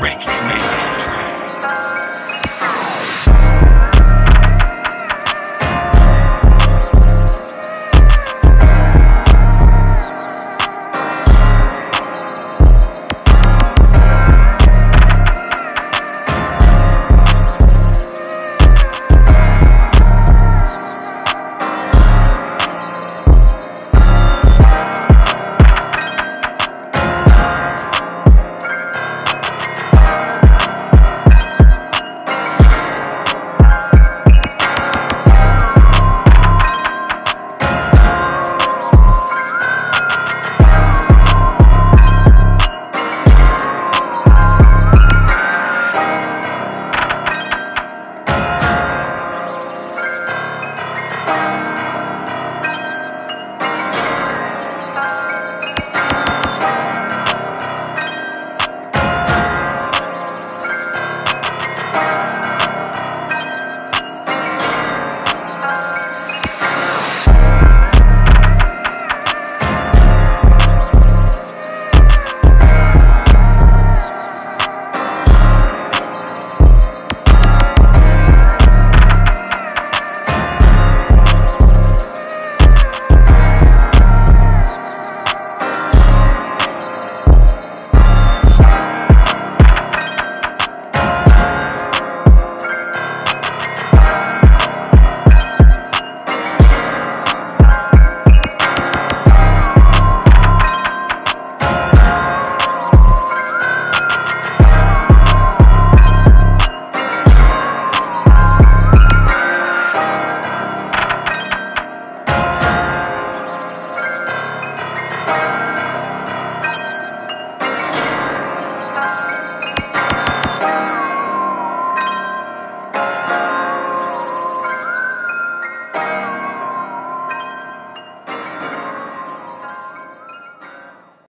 Reiki Maker.